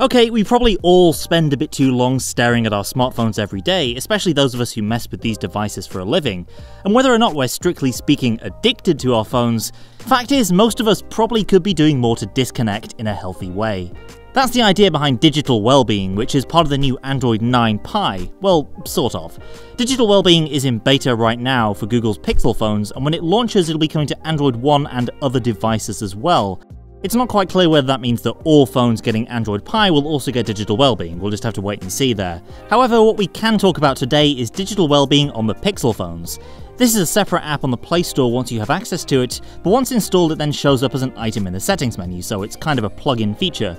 Okay, we probably all spend a bit too long staring at our smartphones every day, especially those of us who mess with these devices for a living. And whether or not we're strictly speaking addicted to our phones, fact is, most of us probably could be doing more to disconnect in a healthy way. That's the idea behind digital well-being, which is part of the new Android 9 Pie. Well, sort of. Digital well-being is in beta right now for Google's Pixel phones, and when it launches, it'll be coming to Android One and other devices as well. It's not quite clear whether that means that all phones getting Android Pie will also get digital well-being, we'll just have to wait and see there. However, what we can talk about today is digital well-being on the Pixel phones. This is a separate app on the Play Store once you have access to it, but once installed it then shows up as an item in the settings menu, so it's kind of a plug-in feature.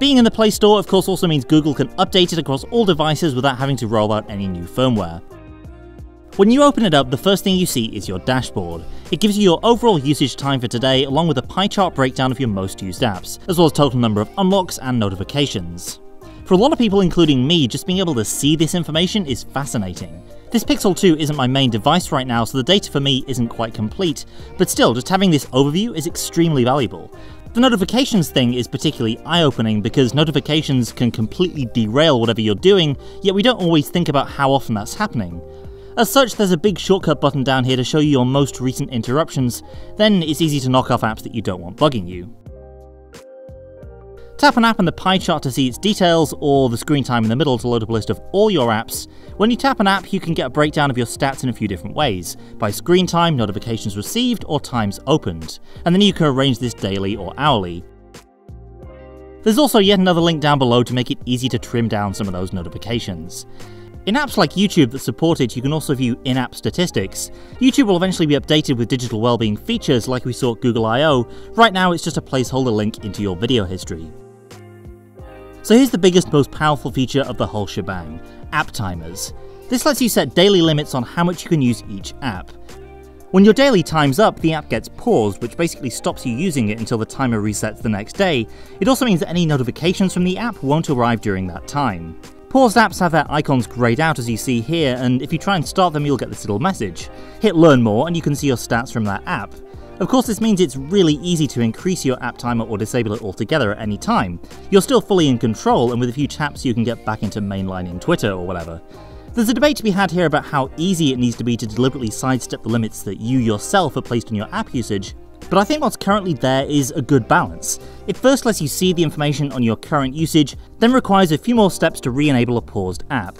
Being in the Play Store of course also means Google can update it across all devices without having to roll out any new firmware. When you open it up, the first thing you see is your dashboard. It gives you your overall usage time for today, along with a pie chart breakdown of your most used apps, as well as total number of unlocks and notifications. For a lot of people, including me, just being able to see this information is fascinating. This Pixel 2 isn't my main device right now, so the data for me isn't quite complete, but still, just having this overview is extremely valuable. The notifications thing is particularly eye-opening because notifications can completely derail whatever you're doing, yet we don't always think about how often that's happening. As such, there's a big shortcut button down here to show you your most recent interruptions, then it's easy to knock off apps that you don't want bugging you. Tap an app in the pie chart to see its details, or the screen time in the middle to load up a list of all your apps. When you tap an app, you can get a breakdown of your stats in a few different ways, by screen time, notifications received, or times opened, and then you can arrange this daily or hourly. There's also yet another link down below to make it easy to trim down some of those notifications. In apps like YouTube that support it, you can also view in-app statistics. YouTube will eventually be updated with digital well-being features like we saw at Google I/O Right now it's just a placeholder link into your video history. So here's the biggest, most powerful feature of the whole shebang, app timers. This lets you set daily limits on how much you can use each app. When your daily time's up, the app gets paused, which basically stops you using it until the timer resets the next day. It also means that any notifications from the app won't arrive during that time. Paused apps have their icons greyed out as you see here, and if you try and start them you'll get this little message. Hit learn more and you can see your stats from that app. Of course this means it's really easy to increase your app timer or disable it altogether at any time. You're still fully in control and with a few taps you can get back into mainlining Twitter or whatever. There's a debate to be had here about how easy it needs to be to deliberately sidestep the limits that you yourself have placed on your app usage, but I think what's currently there is a good balance. It first lets you see the information on your current usage, then requires a few more steps to re-enable a paused app.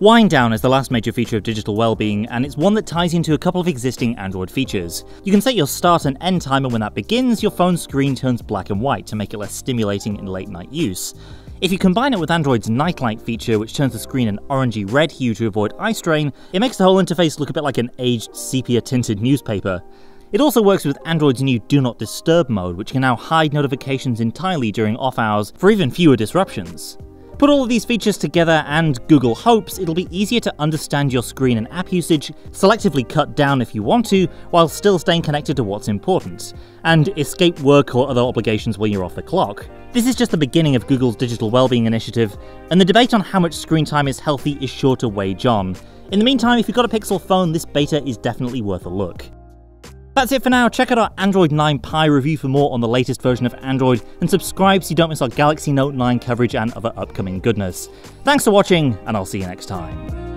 Wind down is the last major feature of digital well-being, and it's one that ties into a couple of existing Android features. You can set your start and end timer when that begins, your phone's screen turns black and white to make it less stimulating in late night use. If you combine it with Android's nightlight feature, which turns the screen an orangey red hue to avoid eye strain, it makes the whole interface look a bit like an aged sepia tinted newspaper. It also works with Android's new Do Not Disturb mode, which can now hide notifications entirely during off hours for even fewer disruptions. Put all of these features together and Google hopes it'll be easier to understand your screen and app usage, selectively cut down if you want to, while still staying connected to what's important, and escape work or other obligations when you're off the clock. This is just the beginning of Google's digital wellbeing initiative, and the debate on how much screen time is healthy is sure to wage on. In the meantime, if you've got a Pixel phone, this beta is definitely worth a look. That's it for now. Check out our Android 9 Pie review for more on the latest version of Android, and subscribe so you don't miss our Galaxy Note 9 coverage and other upcoming goodness. Thanks for watching, and I'll see you next time.